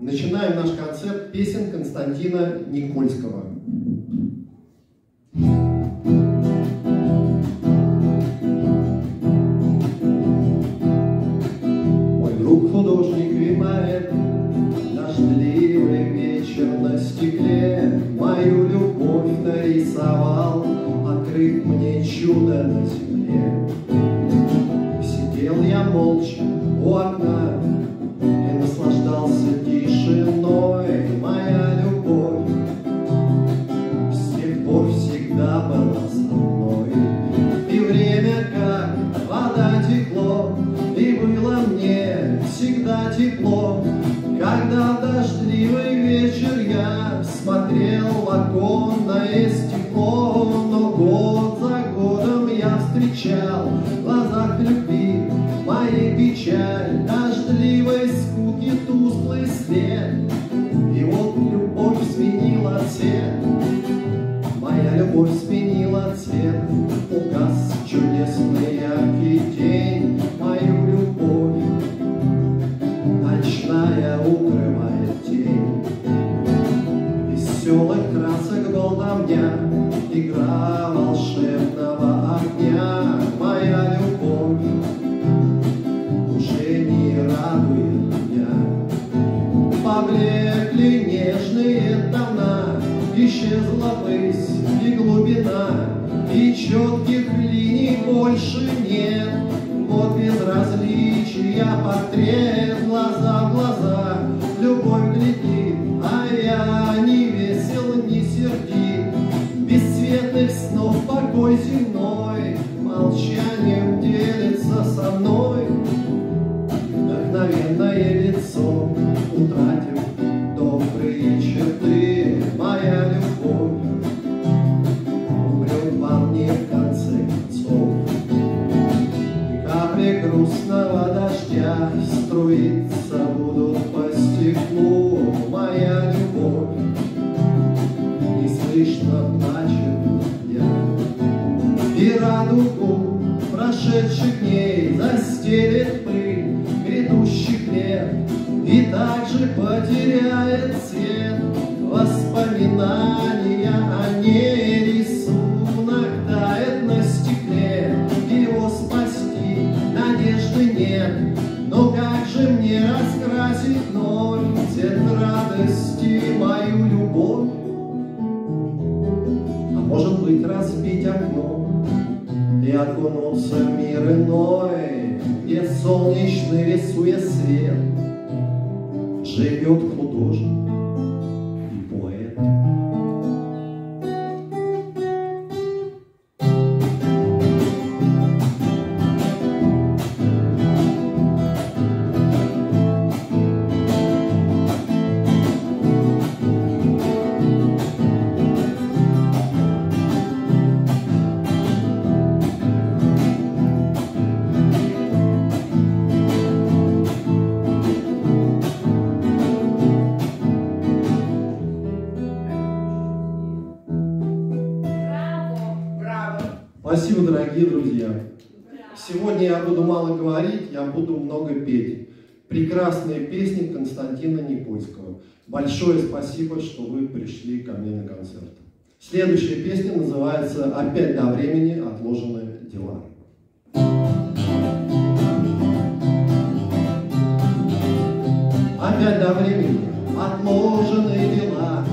начинаем наш концерт песен Константина Никольского. Thank you. Большое спасибо, что вы пришли ко мне на концерт. Следующая песня называется «Опять до времени отложенные дела». Опять до времени отложенные дела,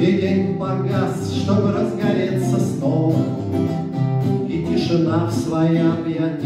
И день погас, чтобы разгореться снова, И тишина в своем я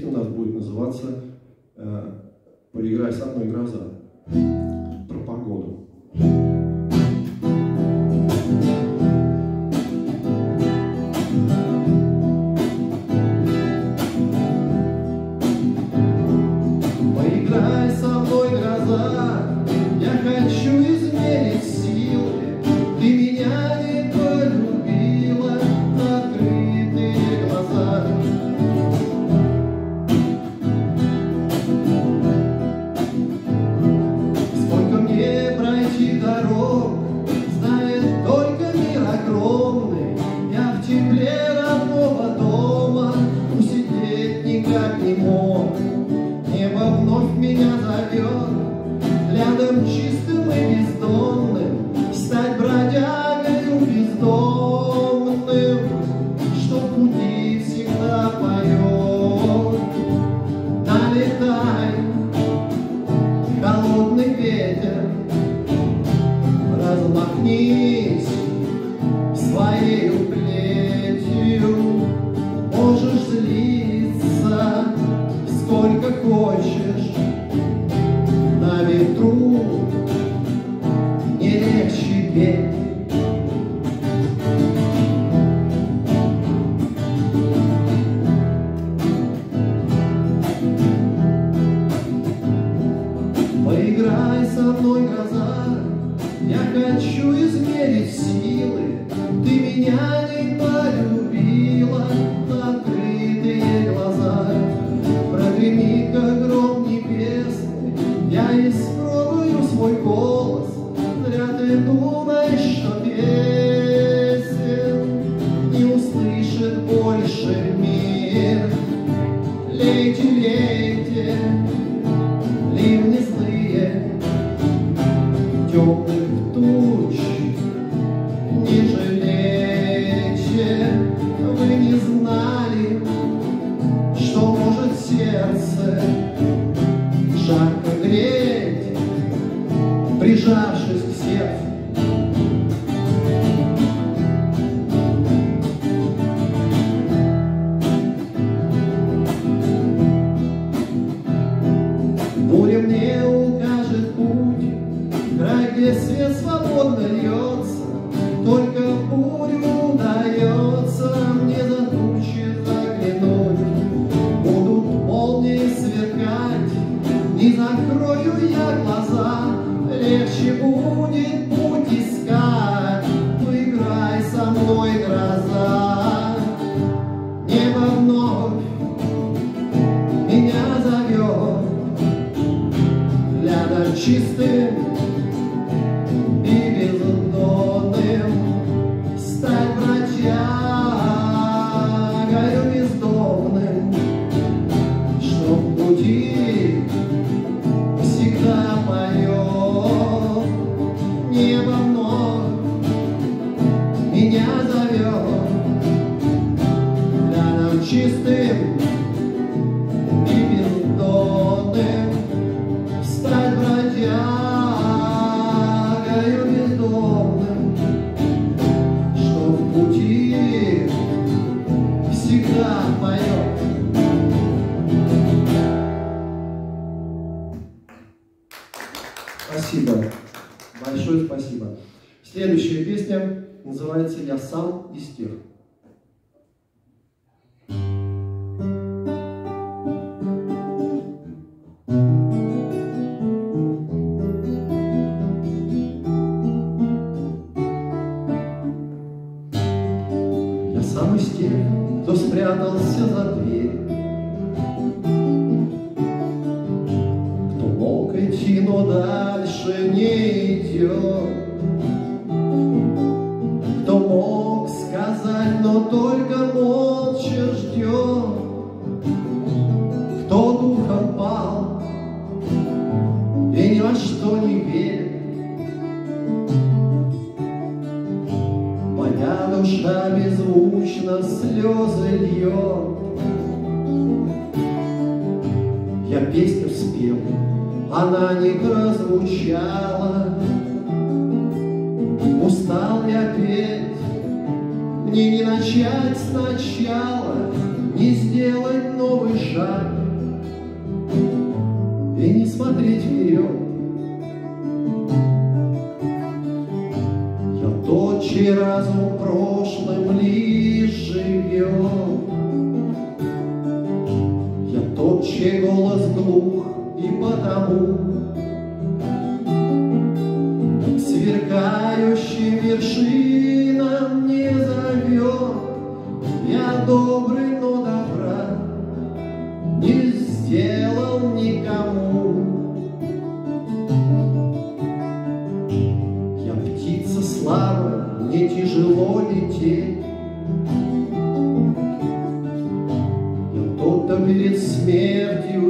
песня у нас будет называться э, «Поиграй со мной, гроза» про погоду. musicista. двух и потому Сверкающим вершинам не зовет. Я добрый, но добра не сделал никому. Я птица славы, мне тяжело лететь. Я перед смертью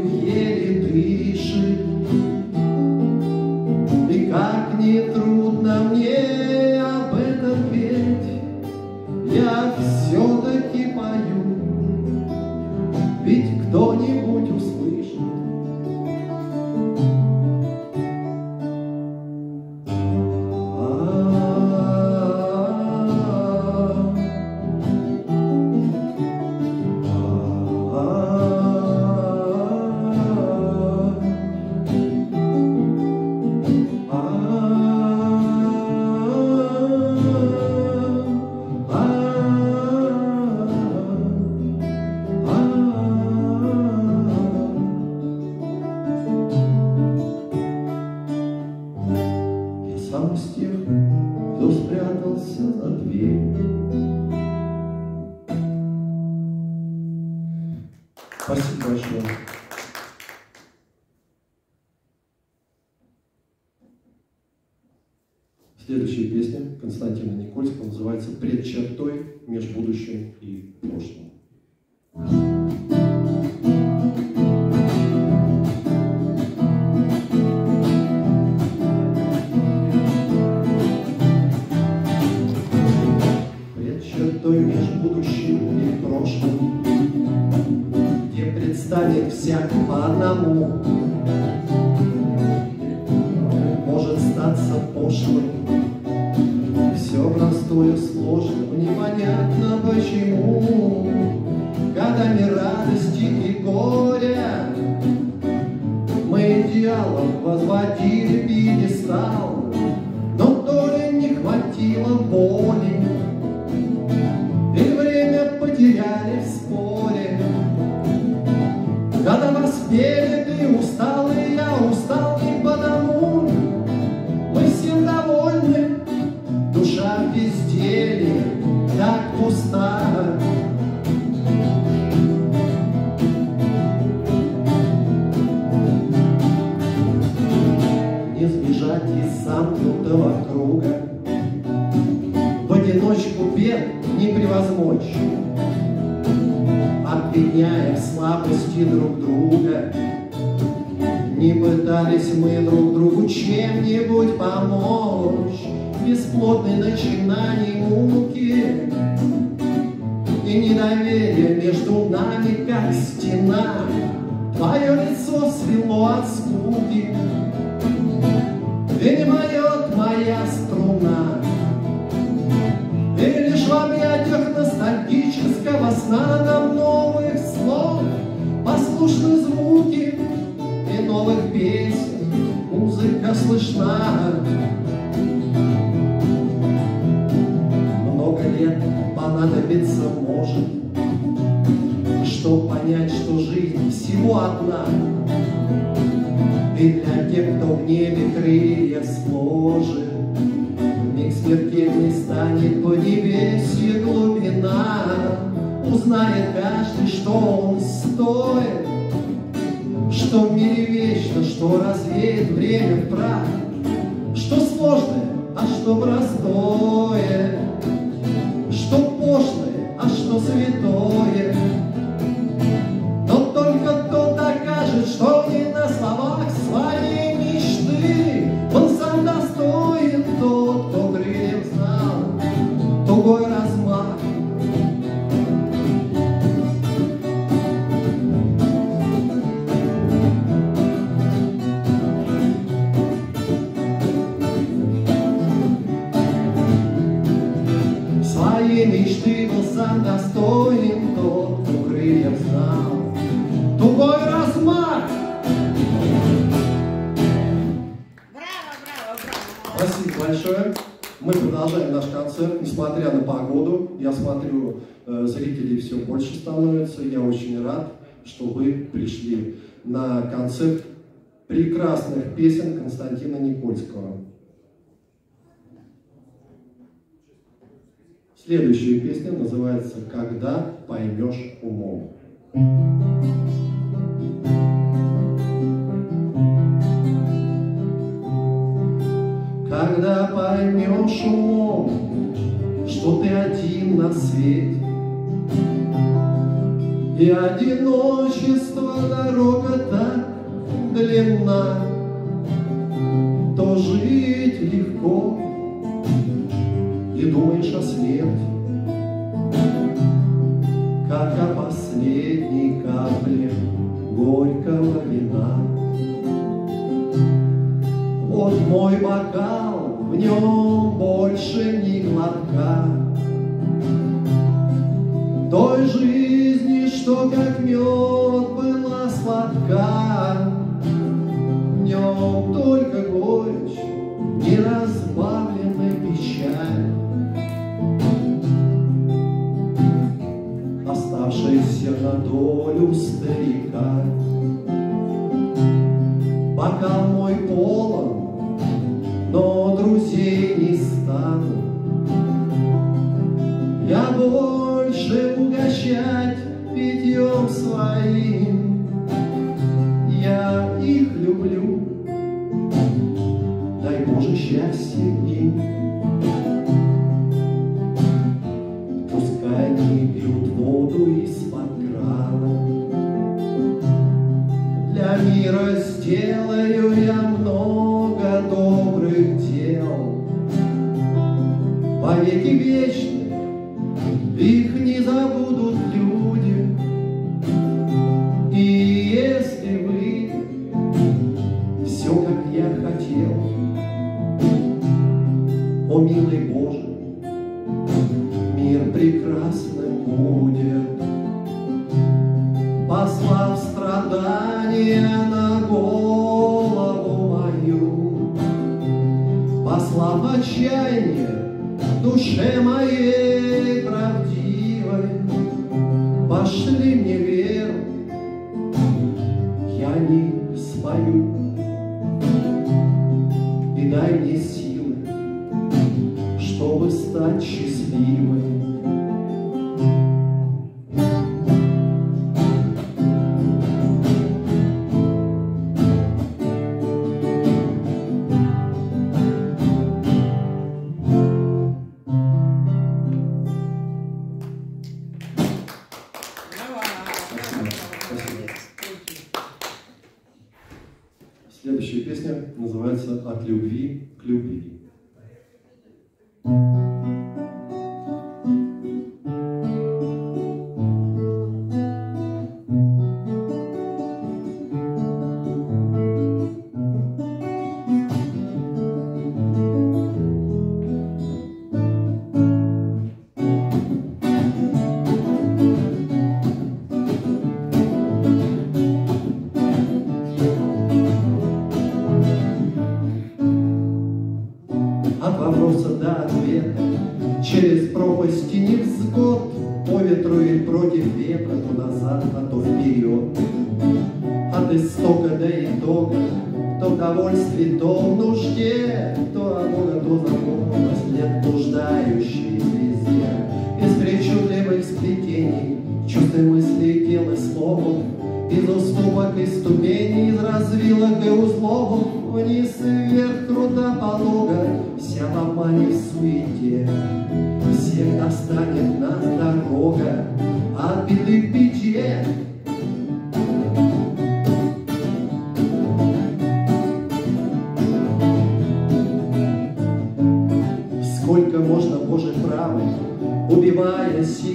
Своей мечты был сам достоин тот, кто крыльев знал. Тугой размах! Браво, браво, браво. Спасибо большое. Мы продолжаем наш концерт, несмотря на погоду. Я смотрю, э, зрителей все больше становится. Я очень рад, что вы пришли на концерт прекрасных песен Константина Никольского. Следующая песня называется «Когда поймешь умом». Когда поймешь умом, что ты один на свете, И одиночество дорога так длинна, То жить легко, и думаешь о смерти, Как о последней капле горького вина. Вот мой бокал, в нем больше ни глотка Той жизни, что как мед была сладка. В нем только горечь, не разбавленная Оставшаяся на долю старика. Бокал мой полон, но друзей не стану. Я больше угощать питьем своим, Я их люблю, дай Боже счастье их не забудут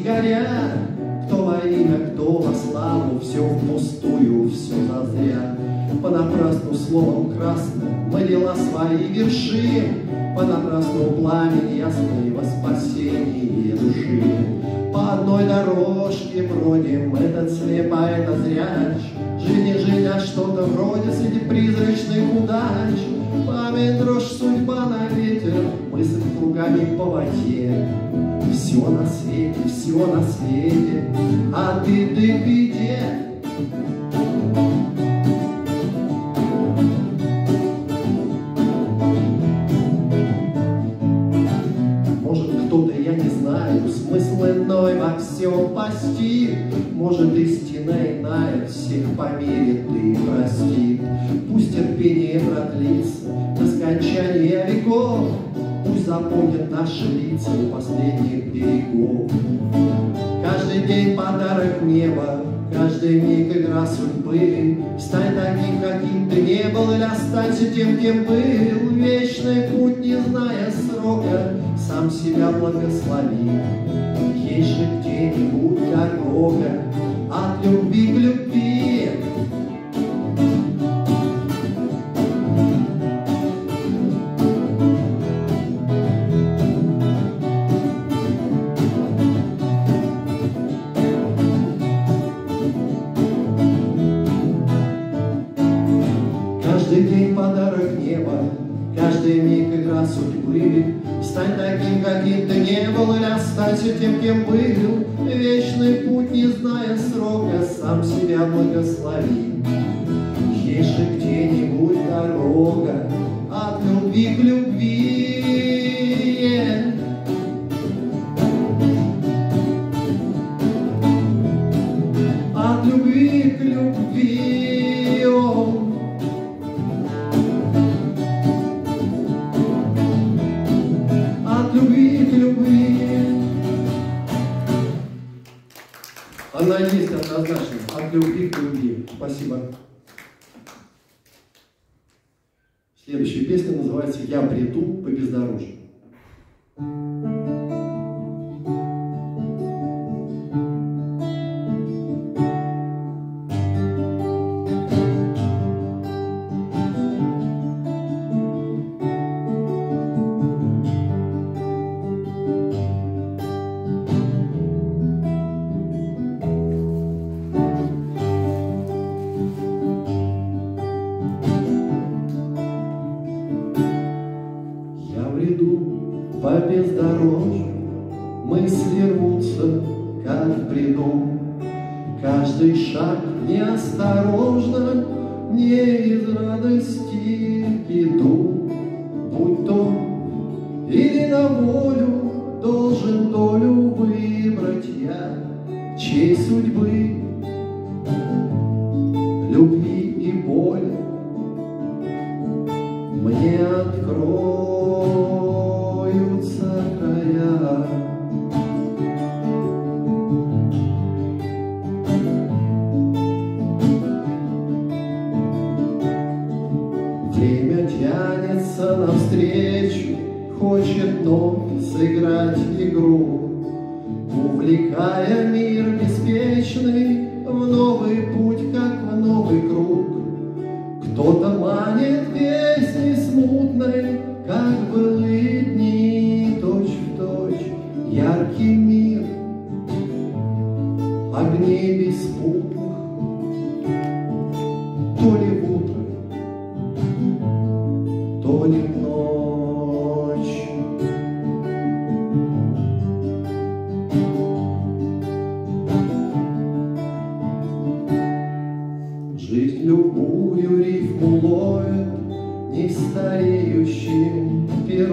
сигаря, Кто во имя, кто во славу, все впустую, все зазря. Понапрасну словом красным мы свои вершим, Понапрасну пламени ясной во спасение души. По одной дорожке бродим, этот слепа, это зряч. Жизнь не жизнь, а что-то вроде среди призрачных удач. Память дрожь, судьба на ветер, мысль кругами по воде. Все на свете, все на свете, а ты ты беде. Наши лица у последних берегов. Каждый день подарок неба, каждый миг игра судьбы. Стань таким, каким ты не был, или останься тем, кем был. Вечный путь, не зная срока, сам себя благослови. Есть же где-нибудь дорога от любви. Спасибо. Следующая песня называется «Я приду по бездорожью».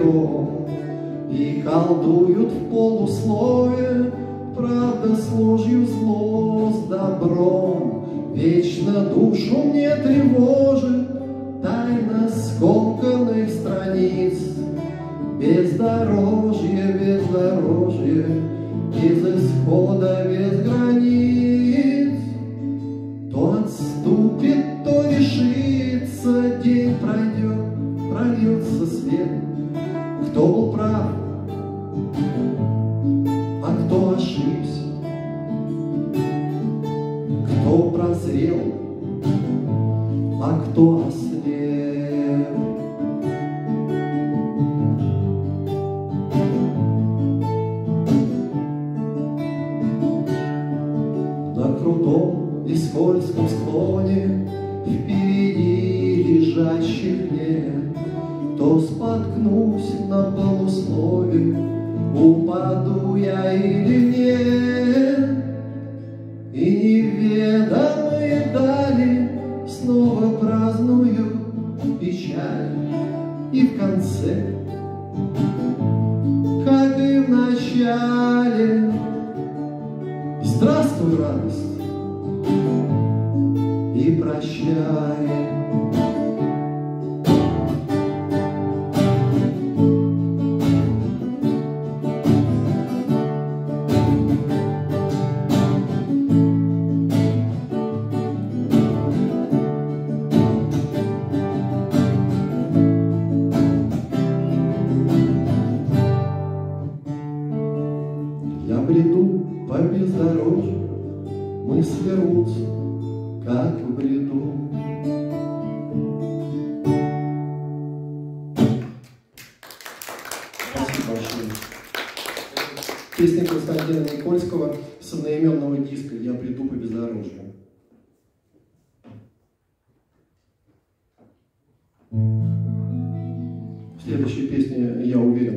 Пером И колдуют в полуслове правда с ложью, зло с добром. Вечно душу мне тревожит тайна скомканных страниц. Бездорожье, бездорожье, без исхода, без границ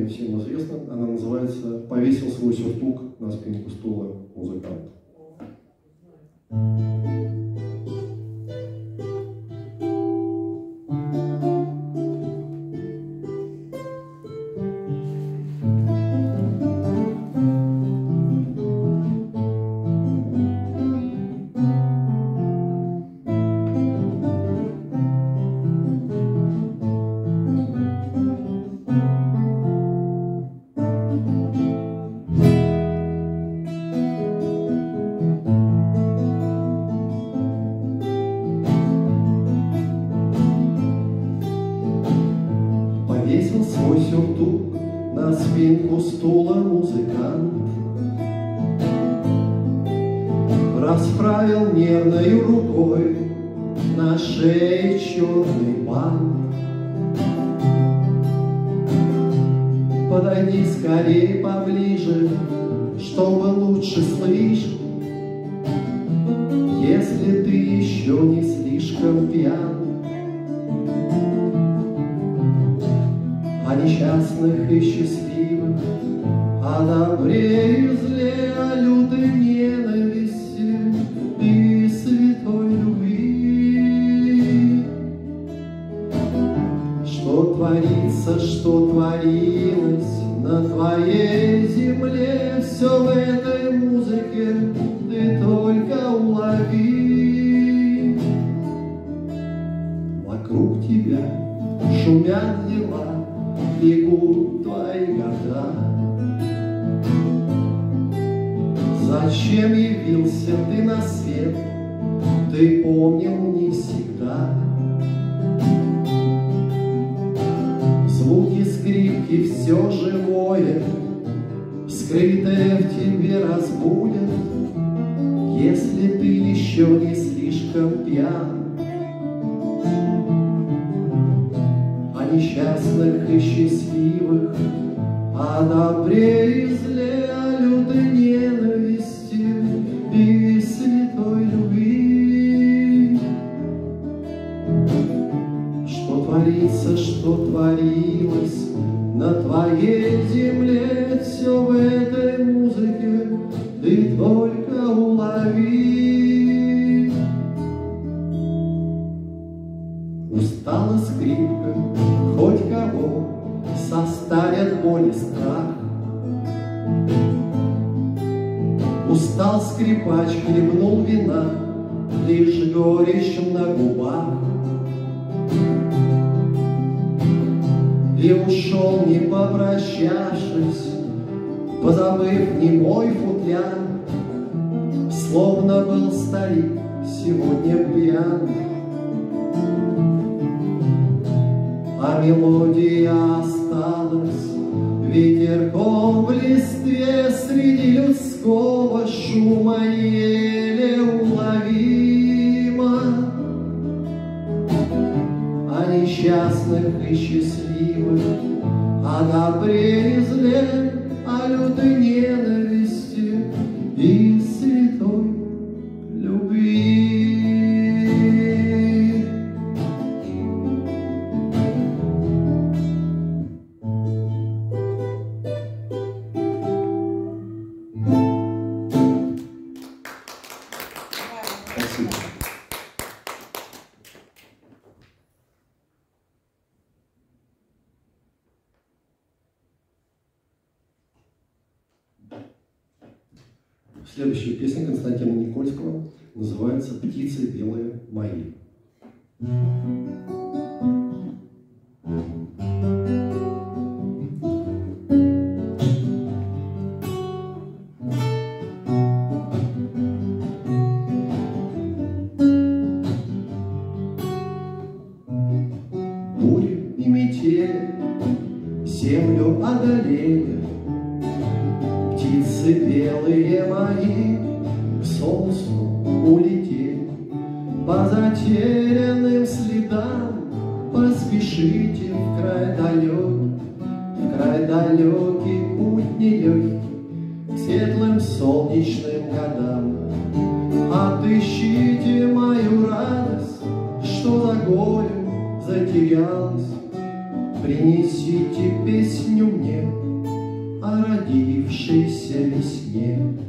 наверное, всем известна. Она называется «Повесил свой сюртук на спинку стула музыкант». Thank you. Следующая песня Константина Никольского называется «Птицы белые мои». Бури По затерянным следам поспешите в край далекий, В край далекий путь нелегкий, К светлым солнечным годам. Отыщите мою радость, что за горем затерялась, Принесите песню мне о родившейся весне.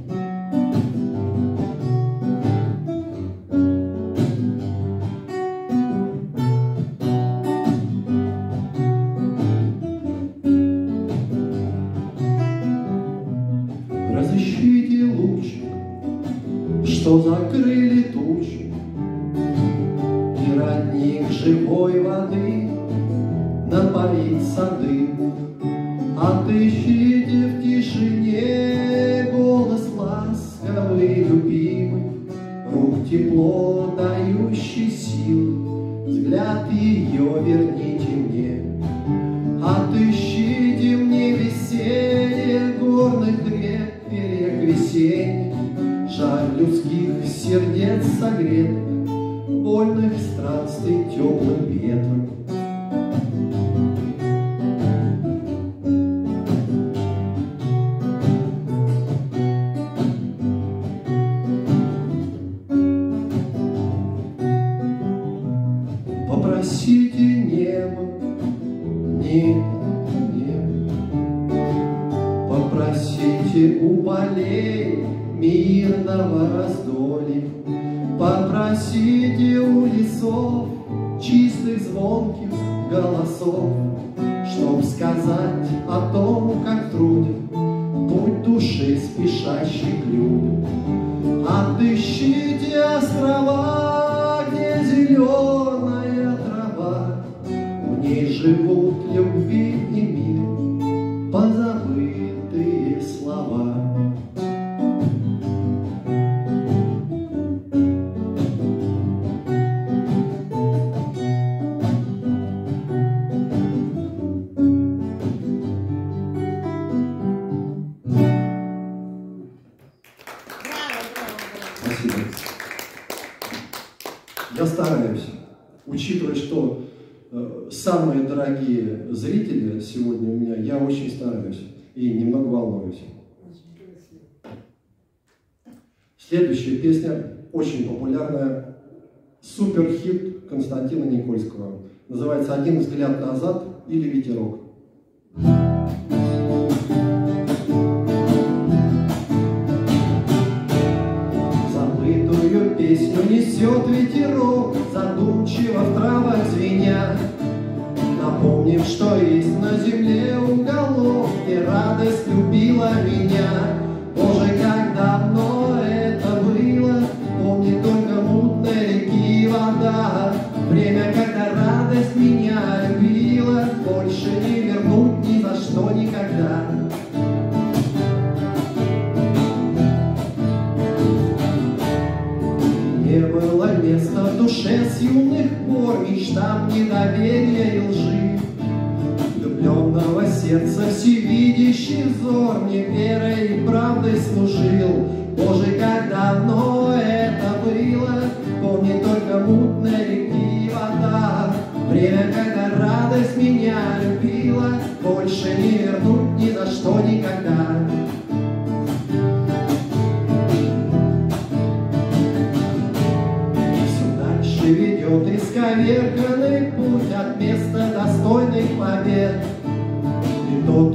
Очень стараюсь и немного волнуюсь. Следующая песня очень популярная, суперхит Константина Никольского. Называется «Один взгляд назад» или «Ветерок». Забытую песню несет ветерок, Задумчиво в травах звеня. Напомнив, что есть на земле Где радость любила меня. Боже, как давно это было, Помнит только мутной реки вода. Время, когда радость меня любила, Больше не вернуть ни за что никогда. Не было места в душе с юных пор Мечтам недоверия и лжи. Влюбленного сердца всевидящий взор Мне верой и правдой служил. Боже, как давно это было, Помнит только мутной реки вода. Время, когда радость меня любила, Больше не вернуть ни за что никогда. Все дальше ведет исковерканный путь от места достойных побед. И тот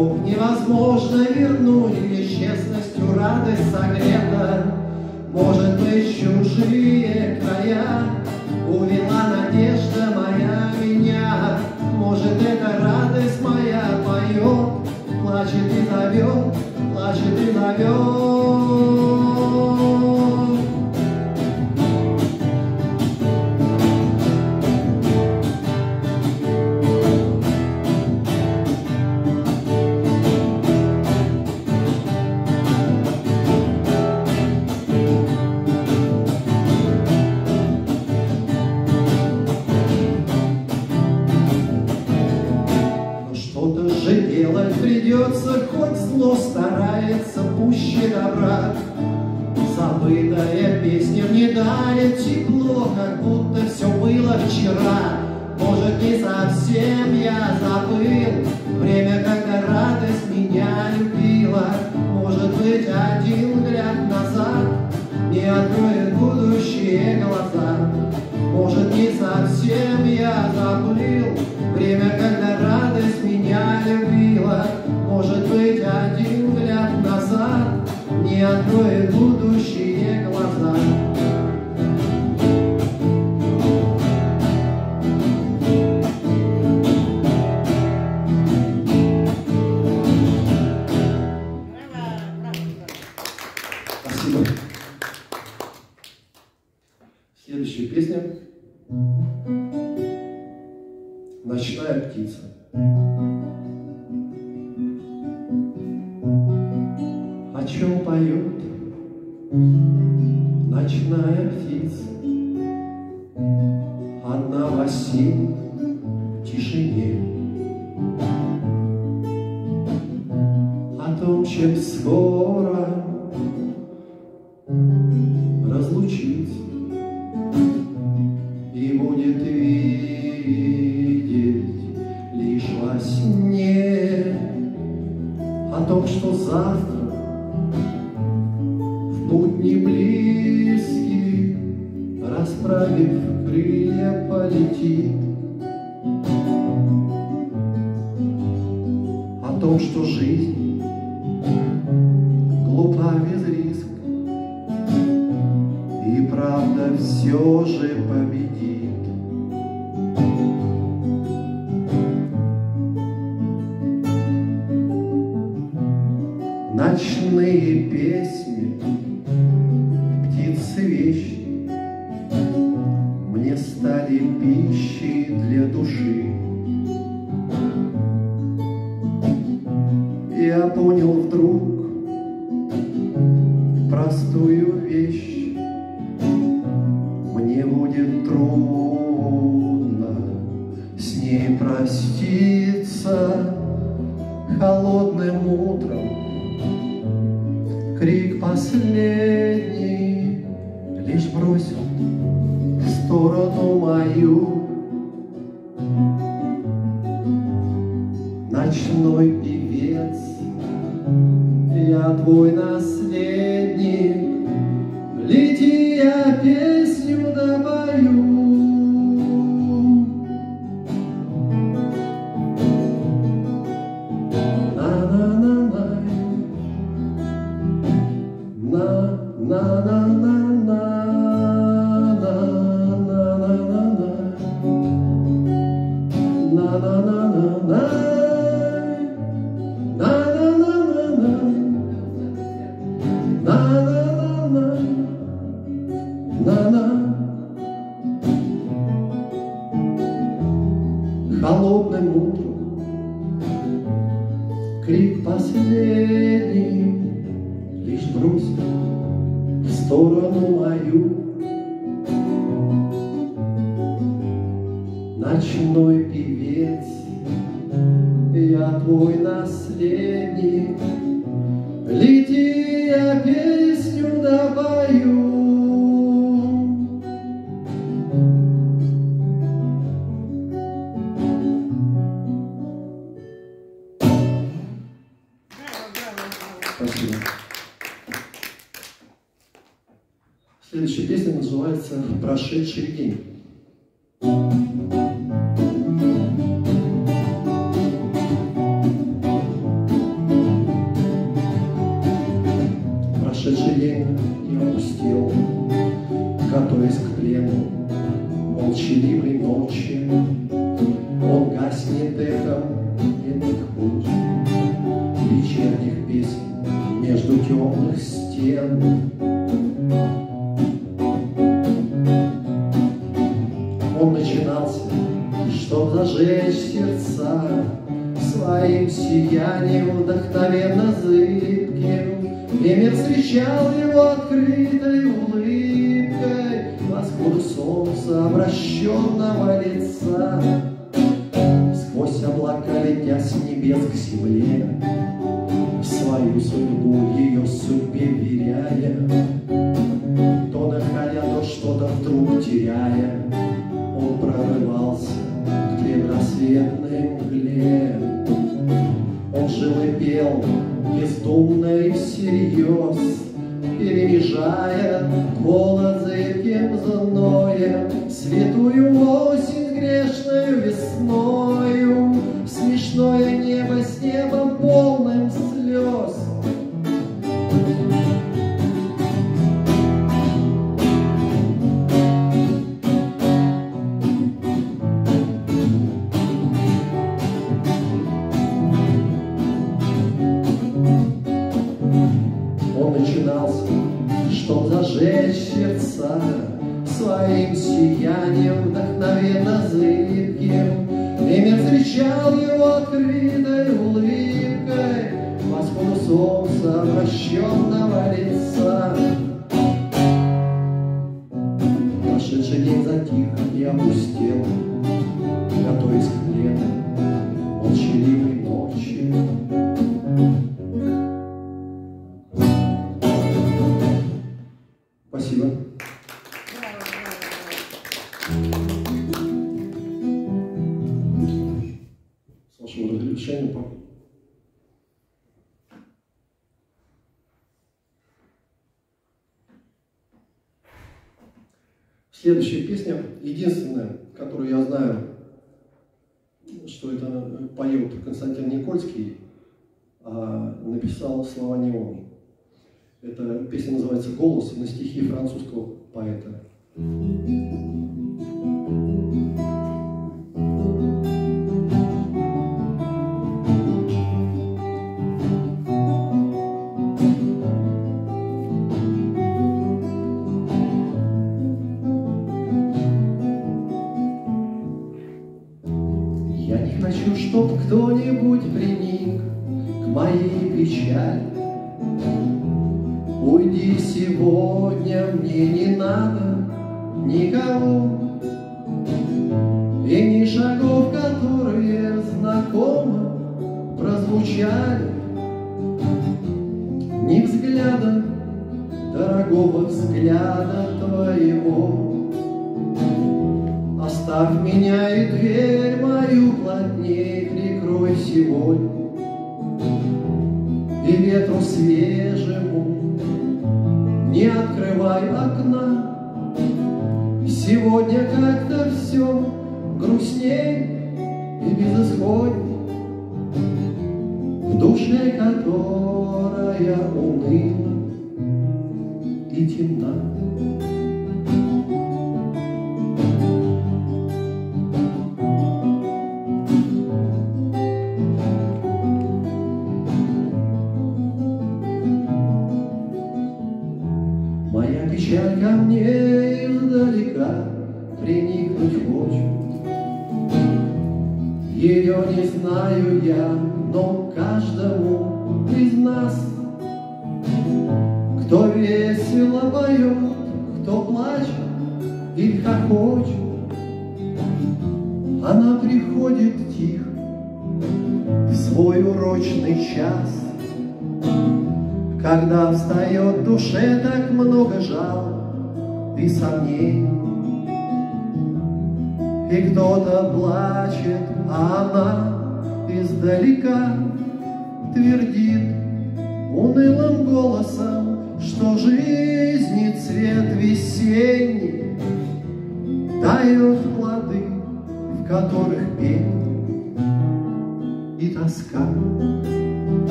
уголок невозможно вернуть, где честностью радость согрета. Может быть, чужие края увела надежда моя меня. Может, эта радость моя поет, плачет и зовет, плачет и зовет. ночные песни птицы вещи, мне стали пищей для души. готовясь к плену. Молчаливой ночи он гаснет эхом медных путь Вечерних песен между темных стен. Он начинался, чтоб зажечь сердца Своим сиянием вдохновенно зыбким Немец встречал его открытой улыбкой к земле, в свою судьбу единственное, которое я знаю, что это э, поет Константин Никольский, а написал слова не он. Эта песня называется «Голос» на стихи французского поэта. Thank you. А она издалека твердит унылым голосом, Что жизни цвет весенний дает плоды, в которых пень и тоска.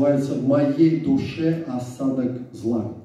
называется «В моей душе осадок зла».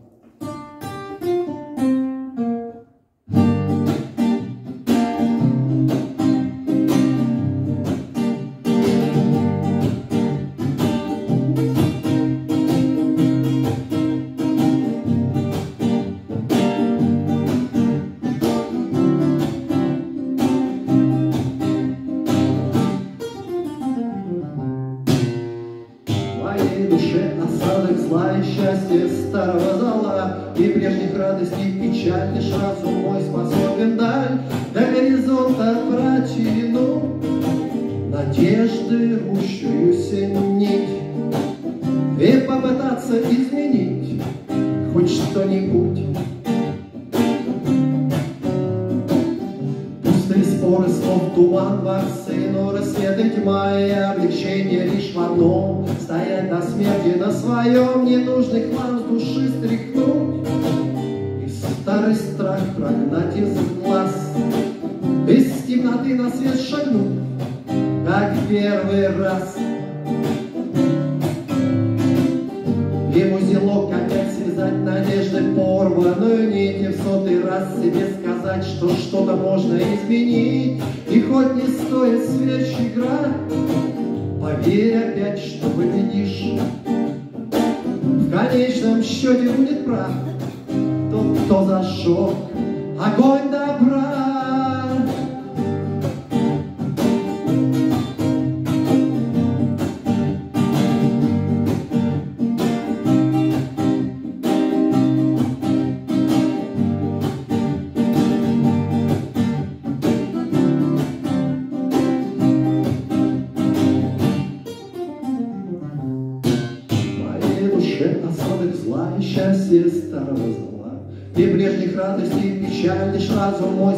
abraço. Добра разум мой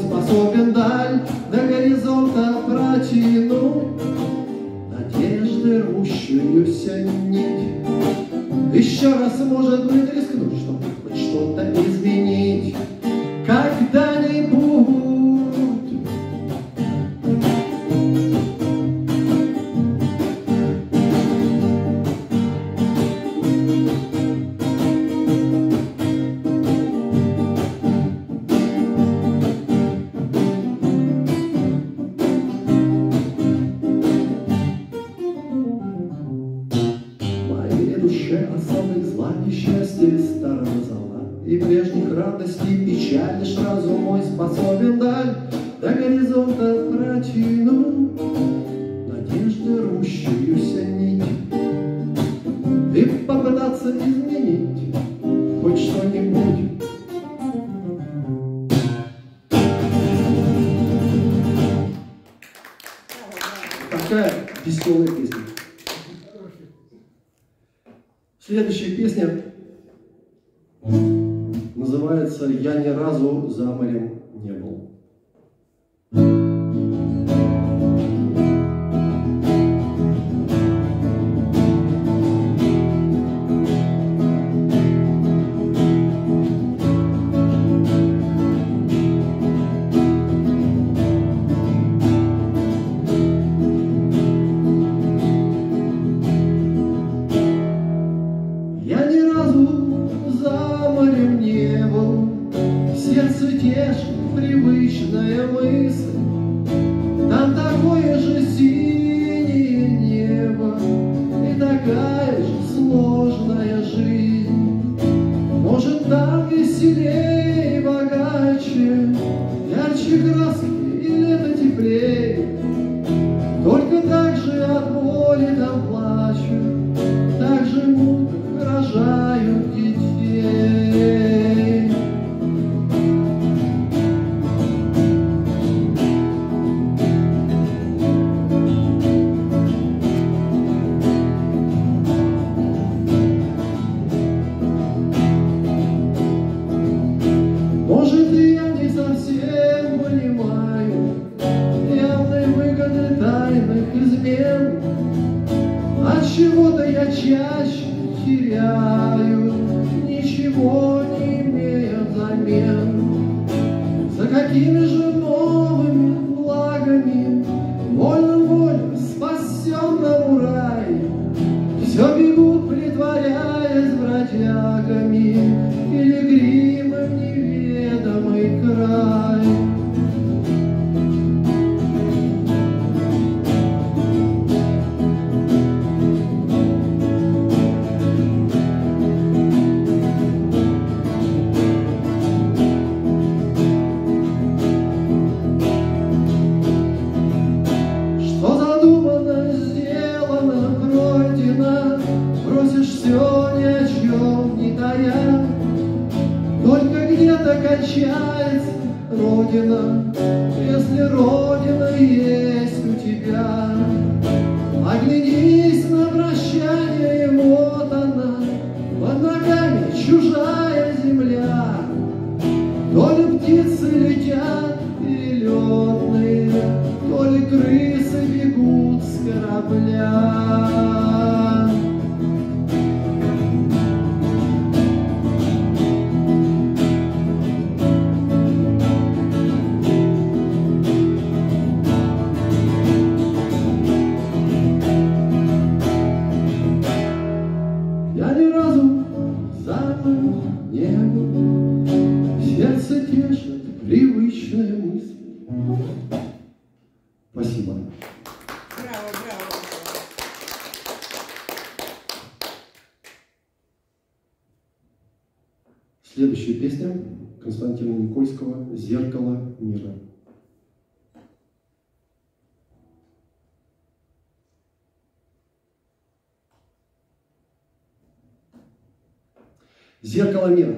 Зеркало мира.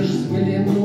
Ешь с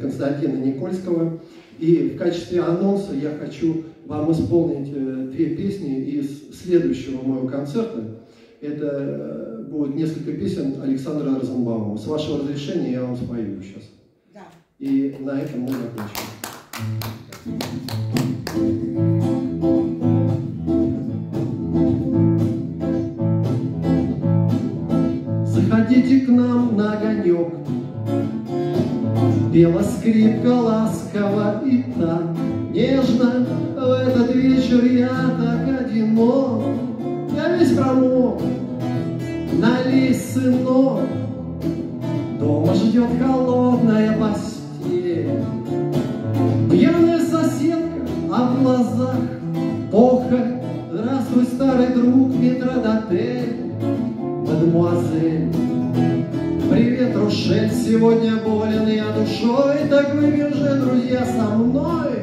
Константина Никольского. И в качестве анонса я хочу вам исполнить э, две песни из следующего моего концерта. Это э, будет несколько песен Александра Розенбаума. С вашего разрешения я вам спою сейчас. Да. И на этом мы закончим. Thank you. Пела скрипка ласково и так нежно. В этот вечер я так одинок. Я весь промок, налей, сынок. Дома ждет холодная постель. Пьяная соседка, а в глазах Поха, здравствуй, старый друг, метродотель. Сегодня болен я душой, так вы, друзья, со мной.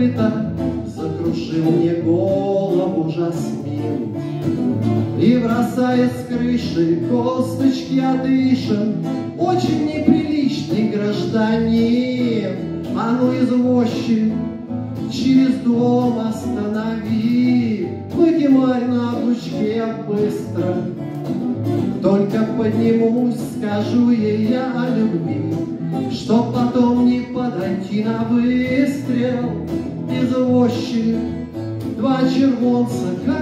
забыто Закружил мне голову жасмин. И бросает с крыши косточки отышен, Очень неприличный гражданин. А ну извозчик через дом остановил. the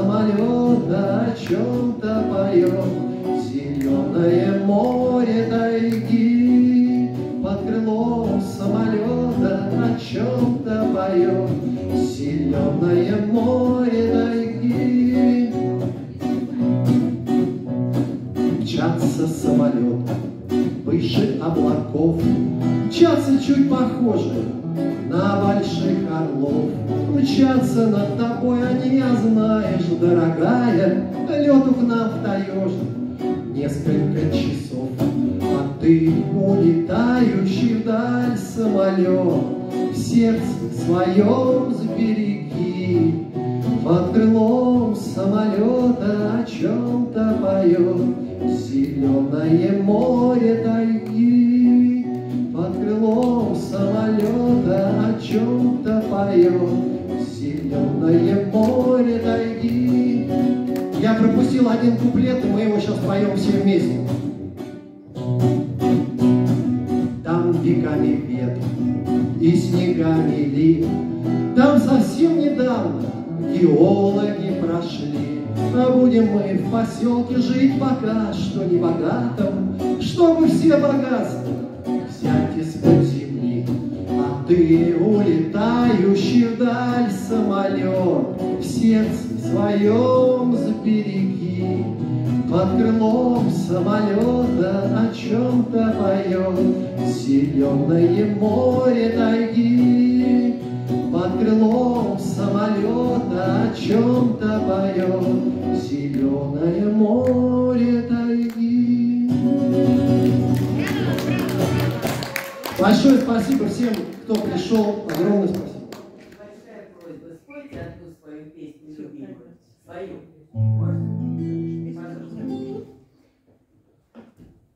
Самолет о чем-то поет, Зеленое море тайги. Смеются над тобой а они, я знаешь, дорогая, лед к нам втаешь несколько часов.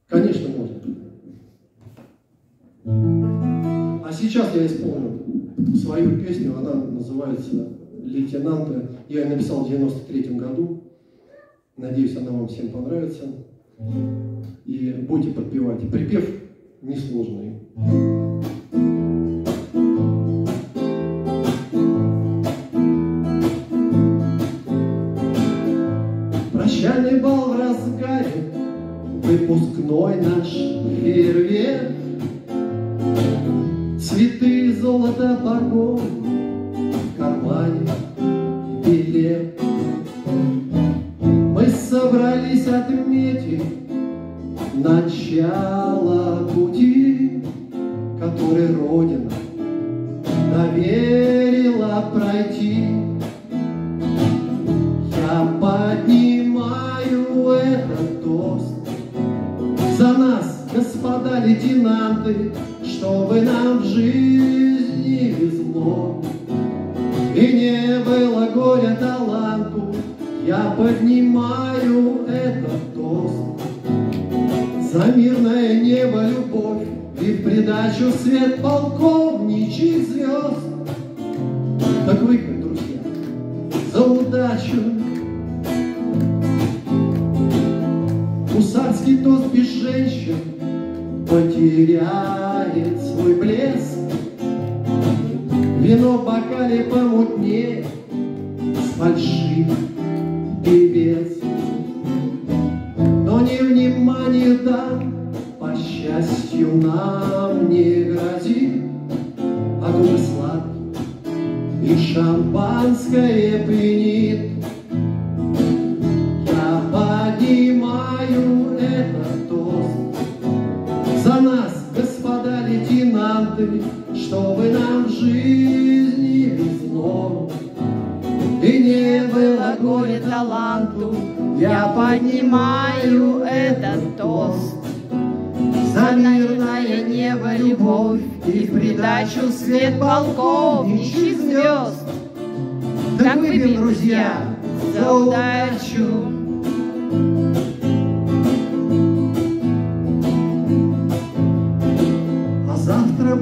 Конечно, можно. А сейчас я исполню свою песню, она называется «Лейтенанты». Я ее написал в 93 году. Надеюсь, она вам всем понравится. И будете подпевать. Припев несложный.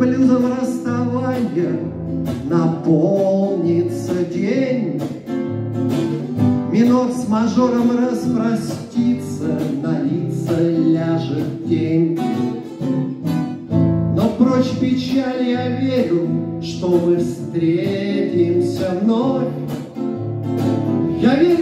блюзом расставания наполнится день. Минор с мажором распростится, на лица ляжет тень. Но прочь печаль я верю, что мы встретимся вновь. Я верю,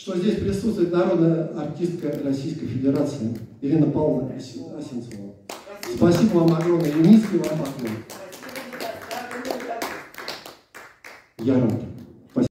что здесь присутствует народная артистка Российской Федерации Ирина Павловна Осинцева. Спасибо вам огромное и низкий вам поклон. Я рад.